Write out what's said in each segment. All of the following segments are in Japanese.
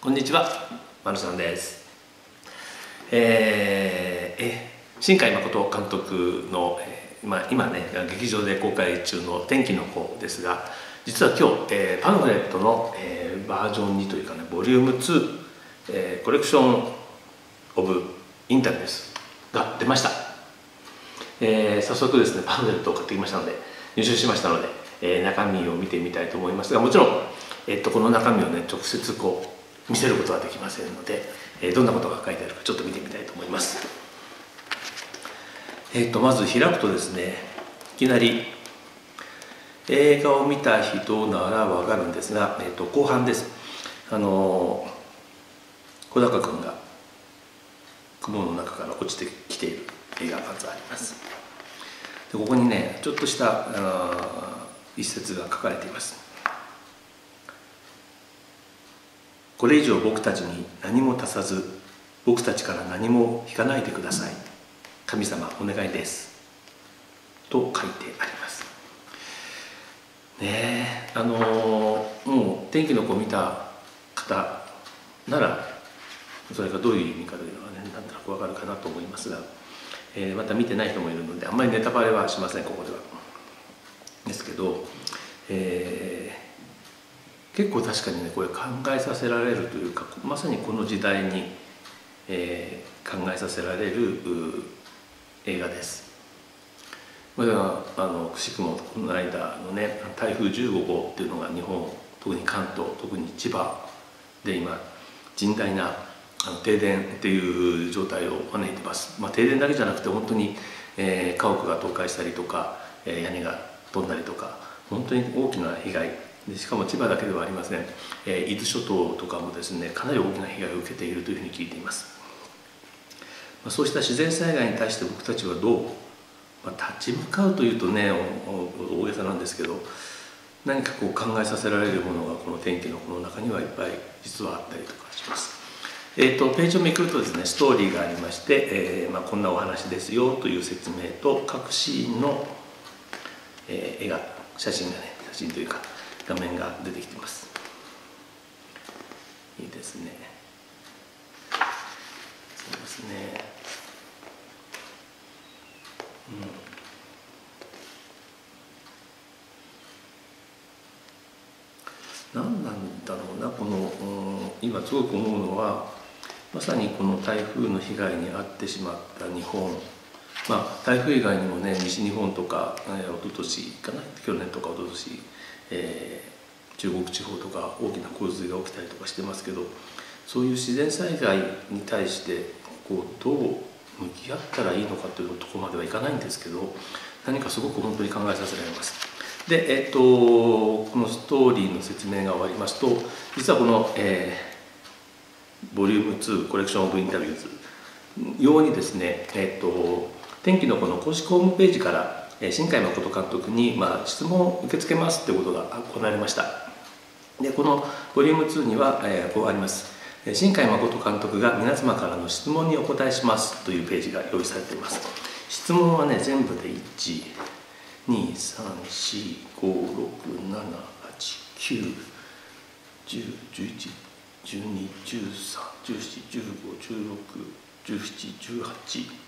こんにちは、マルさんです。えーえ新海誠監督の、えーまあ、今ね劇場で公開中の「天気の子」ですが実は今日、えーパンフレットの、えーバージョン2というかねボリューム2、えーコレクション・オブ・インタビュースが出ました、えー早速ですねパンフレットを買ってきましたので入手しましたので、えー中身を見てみたいと思いますがもちろん、えっとこの中身をね直接こう見せることはできませんので、えどんなことが書いてあるかちょっと見てみたいと思います。えっとまず開くとですねいきなり映画を見た人ならわかるんですが、えっと後半です。あの小高君が雲の中から落ちてきている映画がまずあります。でここにねちょっとしたあ一節が書かれています。これ以上僕たちに何も足さず僕たちから何も引かないでください。神様お願いです。と書いてあります。ねえあのもう天気の子を見た方ならそれがどういう意味かというのはねなんとなくわかるかなと思いますが、えーまた見てない人もいるのであんまりネタバレはしませんここでは。ですけど、えー結構確かにねこれ考えさせられるというかまさにこの時代に、えー考えさせられる映画です。これはあのくしくもこの間のね台風15号っていうのが日本特に関東特に千葉で今甚大なあの停電っていう状態を招いてます、まあ、停電だけじゃなくて本当に、えー家屋が倒壊したりとか、えー屋根が飛んだりとか本当に大きな被害でしかも千葉だけではありません、えー伊豆諸島とかもですねかなり大きな被害を受けているというふうに聞いています、まあ、そうした自然災害に対して僕たちはどう、まあ、立ち向かうというとね大げさなんですけど何かこう考えさせられるものがこの天気のこの中にはいっぱい実はあったりとかします。えー、とページをめくるとですねストーリーがありまして、えーまあ、こんなお話ですよという説明と各シーンの、えー絵が写真がね写真というか画面が出てきてます。いいですね。そうですね。うん。何なんだろうなこの、今すごく思うのはまさにこの台風の被害に遭ってしまった日本。まあ台風以外にもね西日本とか、えー、一昨年かな去年とか一昨年、えー中国地方とか大きな洪水が起きたりとかしてますけどそういう自然災害に対してこうどう向き合ったらいいのかというとこまではいかないんですけど何かすごく本当に考えさせられます。で、えっとこのストーリーの説明が終わりますと実はこの、えーボリューム2コレクション・オブ・インタビューズ用にですね、えっと天気の子の公式ホームページから、新海誠監督に、まあ、質問を受け付けますということが行われました。でこのボリューム2には、えーこうあります。え新海誠監督が皆様からの質問にお答えしますというページが用意されています。質問はね全部で1 2 3 4 5 6 7 8 9 10 11 12 13 14 15 16 17 18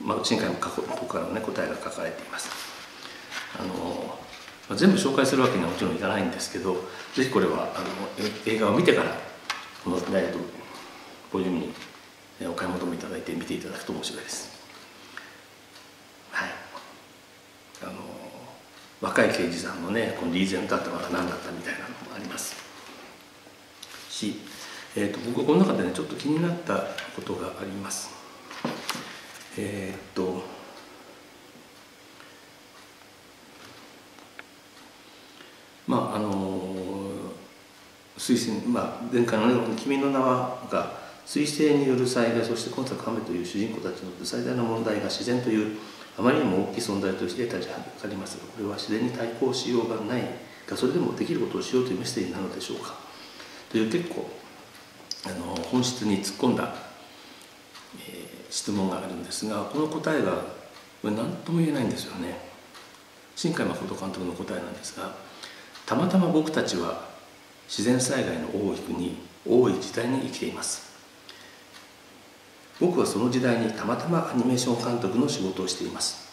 まあ、新海の過去のとこからの、ね、答えが書かれています。あのまあ全部紹介するわけにはもちろんいかないんですけどぜひこれはあの映画を見てからこのダイエットボリュームにえお買い求めいただいて見ていただくと面白いです。はい。あの若い刑事さんのねこのリーゼント頭が何だったみたいなのもあります。し、えー、と僕はこの中でねちょっと気になったことがあります。えーっとまああの彗星、まあ、前回の、ね「君の名は」が彗星による災害そして今作雨という主人公たちにとって最大の問題が自然というあまりにも大きい存在として立ちはだかりますがこれは自然に対抗しようがない。がそれでもできることをしようというメッセージなのでしょうか。という結構あの本質に突っ込んだ、え、質問があるんですがこの答えが何とも言えないんですよね。新海誠監督の答えなんですがたまたま僕たちは自然災害の多い国多い時代に生きています。僕はその時代にたまたまアニメーション監督の仕事をしています。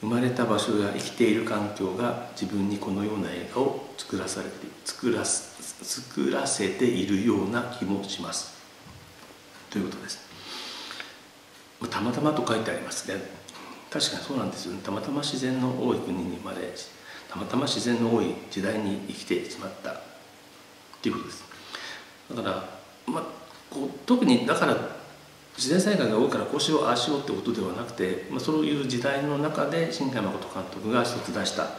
生まれた場所や生きている環境が自分にこのような映画を作らされて作ら作らせているような気もします。ということです。たまたまと書いてありますね。確かにそうなんですよね。たまたま自然の多い国に生まれたまたま自然の多い時代に生きてしまった。っていうことです。だからまあこう特にだから自然災害が多いからこうしようああしようってことではなくて、まあ、そういう時代の中で新海誠監督が一つ出した、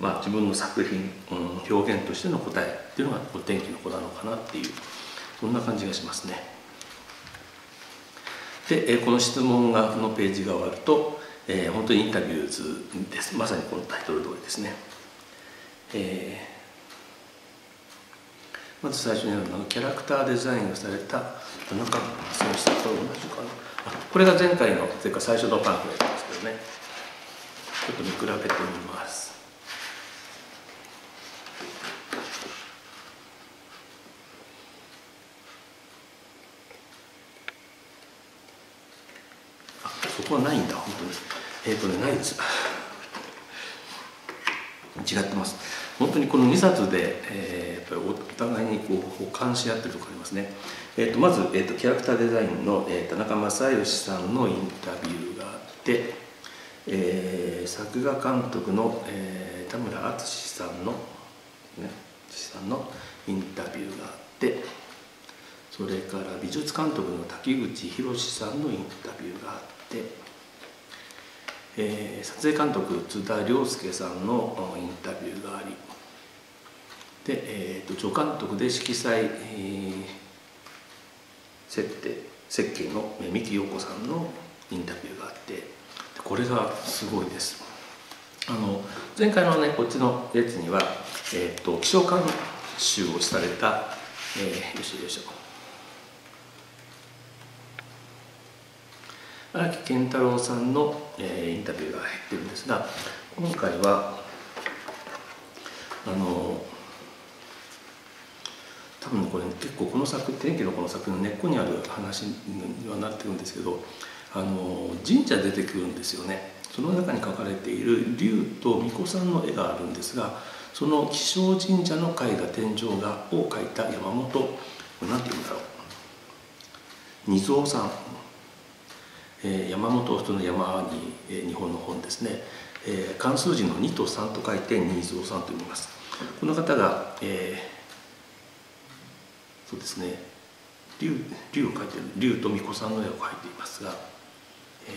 まあ、自分の作品、うん、表現としての答えっていうのが「天気の子」なのかなっていうそんな感じがしますね。でこの質問がのページが終わると、えー、本当にインタビューズです。まさにこのタイトル通りですね。えーまず最初にあるのキャラクターデザインがされた田中選手と同じかな。これが前回のというか最初のパンフレットですけどね。ちょっと見比べてみますあそこはないんだ。本当にえっ、ー、とねないです。違ってます。本当にこの2冊で、えー、やっぱりお互いにこう補完し合ってるところありますね、えーと、まず、えーと、キャラクターデザインの、えー、田中正義さんのインタビューがあって、えー、作画監督の、えー、田村淳さんのねさんのインタビューがあってそれから美術監督の滝口博さんのインタビューがあってえー、撮影監督津田亮介さんのインタビューがありで、えーと、助監督で色彩、えー、設定設計の三木陽子さんのインタビューがあってこれがすごいです。あの前回のねこっちのやつには、えーと、気象監修をされた、えー、よしよいしょ荒木健太郎さんの、えー、インタビューが入ってるんですが今回はあの多分これ、結構この作天気のこの作品の根っこにある話にはなってるんですけどあの神社出てくるんですよね。その中に書かれている龍と巫女さんの絵があるんですがその気象神社の絵画天井画を描いた山本何て言うんだろう。二蔵さんえー、山本人の山に、えー、日本の本ですね、えー、漢数字の2と3と書いて新蔵さんと読みます。この方が、えー、そうですね。竜竜を描いてる竜と巫女さんの絵を描いていますが、え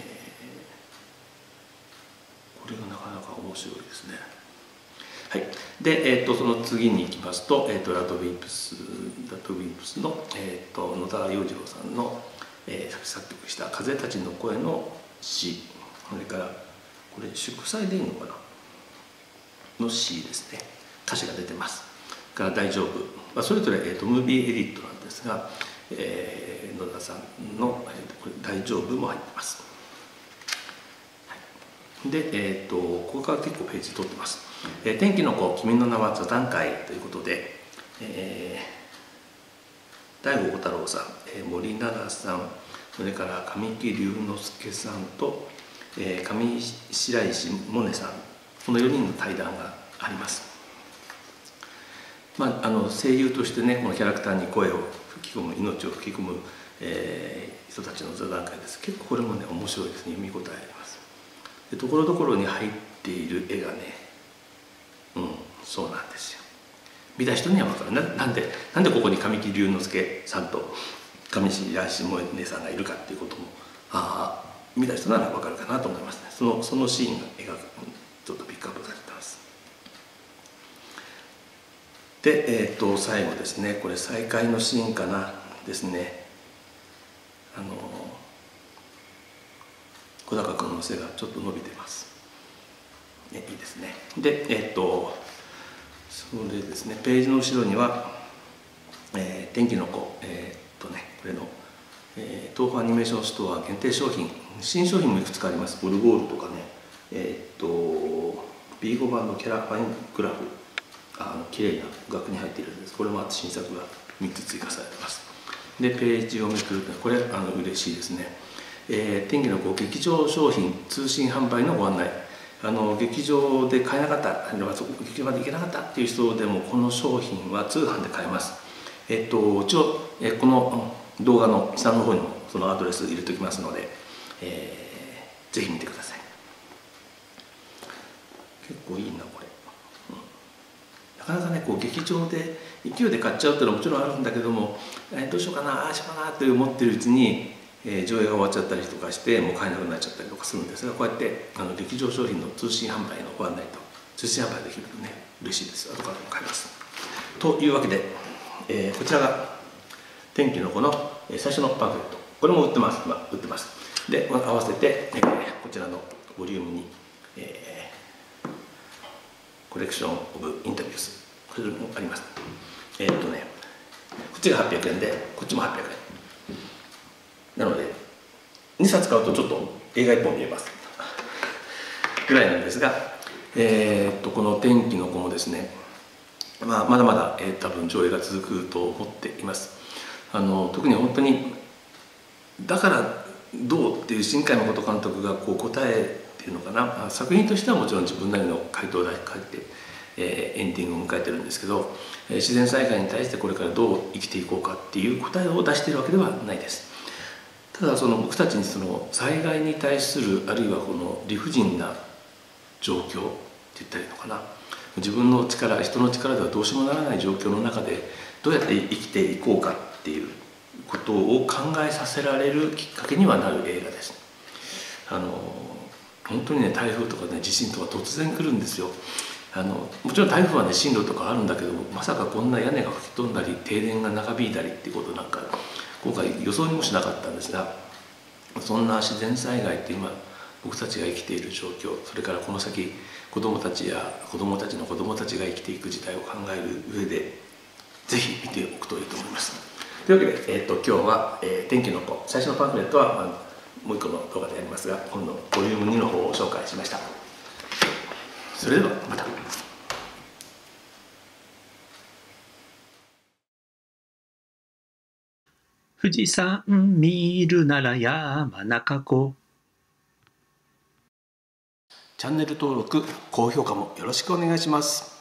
ー、これがなかなか面白いですね。はい、で、えーと、その次に行きますと,、えーと、ラトビープスラトビープスの、えーと野田洋次郎さんの「えー、作曲した「風たちの声」の詩。それからこれ祝祭でいいのかな？の詩ですね。歌詞が出てます。から大丈夫、まあ、それぞれ、えーと、ムービーエディットなんですが、えー、野田さんの、えー、これ大丈夫も入ってます、はい、で、えーと、ここから結構ページ取ってます、えー、天気の子君の名は座談会ということで、えー大悟小太郎さん、森永さんそれから神木隆之介さんと、えー、上白石萌音さんこの4人の対談があります、まあ、あの声優としてねこのキャラクターに声を吹き込む命を吹き込む、えー、人たちの座談会です。結構これもね面白いですね。読み応えあります。でところどころに入っている絵がねうんそうなんですよ。見た人には分かる。ななんでなんでここに神木隆之介さんと上白石萌音さんがいるかっていうこともあ見た人なら分かるかなと思いますね。そのそのシーンが描くちょっとピックアップされてます。で、えー、と最後ですね。これ再開のシーンかなですね。あの小高君の背がちょっと伸びてます、ね、いいですね。でえっ、ー、とそれですね。ページの後ろには、えー、天気の子えっ、とねこれの、えー、東宝アニメーションストア限定商品新商品もいくつかあります。オルゴールとかねえっ、と B5 版のキャラファイングラフ。あの綺麗な額に入っているんです。これも新作が3つ追加されてます。でページをめくるこれあの嬉しいですね、えー、天気の子劇場商品通信販売のご案内。あの劇場で買えなかった劇場まで行けなかったっていう人でもこの商品は通販で買えます。えっと一応、えこの動画の下の方にもそのアドレス入れておきますので、えー、ぜひ見てください。結構いいなこれ、うん、なかなかねこう劇場で勢いで買っちゃうっていうのはもちろんあるんだけども、えー、どうしようかなああしようかなって思ってるうちに、えー、上映が終わっちゃったりとかしてもう買えなくなっちゃったりとかするんですがこうやってあの劇場商品の通信販売のご案内と通信販売できるとね嬉しいです。後からも買います。というわけで、えー、こちらが天気の子の最初のパンフレット。これも売ってます。今売ってます。で合わせて、えー、こちらのボリュームに、えー、コレクション・オブ・インタビュース。これもあります。えー、っとねこっちが800円でこっちも800円。なので2冊買うとちょっと映画1本見えます。ぐらいなんですが、えー、っとこの「天気の子」もですね、まあ、まだまだ、えー、多分上映が続くと思っています。あの特に本当にだからどうっていう新海誠監督がこう答えていうのかな。作品としてはもちろん自分なりの回答を書いてえー、エンディングを迎えてるんですけど、えー、自然災害に対してこれからどう生きていこうかっていう答えを出しているわけではないです。ただその僕たちにその災害に対するあるいはこの理不尽な状況って言ったらいいのかな。自分の力人の力ではどうしようもならない状況の中でどうやって生きていこうかっていうことを考えさせられるきっかけにはなる映画です。あの本当にね台風とかね地震とか突然来るんですよ。あのもちろん台風はね進路とかあるんだけどまさかこんな屋根が吹き飛んだり停電が長引いたりっていうことなんか今回予想にもしなかったんですがそんな自然災害って今僕たちが生きている状況それからこの先子どもたちや子どもたちの子どもたちが生きていく時代を考える上でぜひ見ておくといいと思います。というわけで、えーと、今日は、えー「天気の子」最初のパンフレットは、まあ、もう一個の動画でやりますが今度ボリューム2の方を紹介しました。それではまた。富士山見るなら山中湖チャンネル登録高評価もよろしくお願いします。